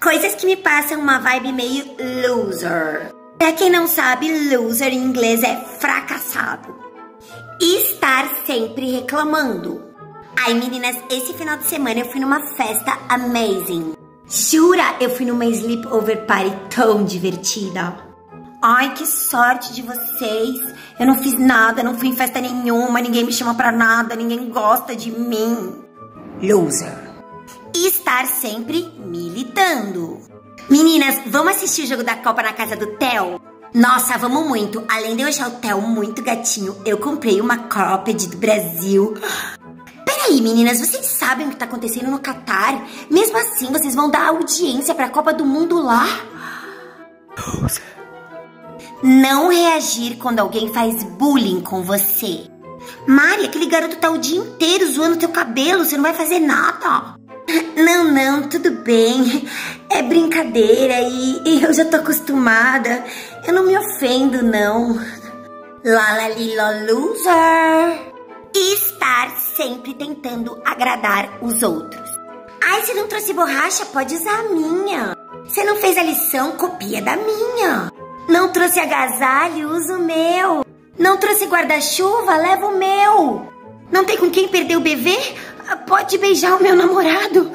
Coisas que me passam uma vibe meio loser. Pra quem não sabe, loser em inglês é fracassado. Estar sempre reclamando. Ai, meninas, esse final de semana eu fui numa festa amazing. Jura, eu fui numa sleepover party tão divertida. Ai, que sorte de vocês. Eu não fiz nada, não fui em festa nenhuma, ninguém me chama pra nada, ninguém gosta de mim. Loser. Estar sempre militando. Meninas, vamos assistir o jogo da Copa na casa do Theo? Nossa, vamos muito. Além de eu achar o Theo muito gatinho, eu comprei uma cropped do Brasil. Peraí, meninas, vocês sabem o que tá acontecendo no Catar? Mesmo assim, vocês vão dar audiência pra Copa do Mundo lá? Não reagir quando alguém faz bullying com você. Mari, aquele garoto tá o dia inteiro zoando teu cabelo, você não vai fazer nada. Não, não, tudo bem. É brincadeira e, e eu já tô acostumada. Eu não me ofendo, não. Lalalila loser. E estar sempre tentando agradar os outros. Ai, você não trouxe borracha? Pode usar a minha. Você não fez a lição? Copia da minha. Não trouxe agasalho? Usa o meu. Não trouxe guarda-chuva? Leva o meu. Não tem com quem perder o bebê? Pode beijar o meu namorado.